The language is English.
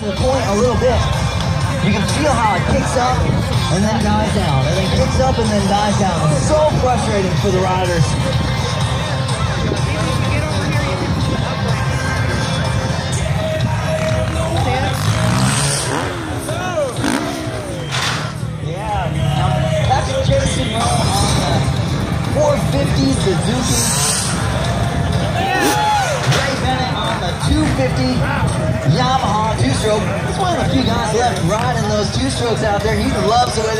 to the point a little bit. You can feel how it kicks up and then dies down, and then kicks up and then dies down. It's so frustrating for the riders. Yeah, that's Jason on the 450 Suzuki. Ray Bennett on the 250 Yamaha two-stroke. He's one of the few guys left riding those two-strokes out there. He loves the way they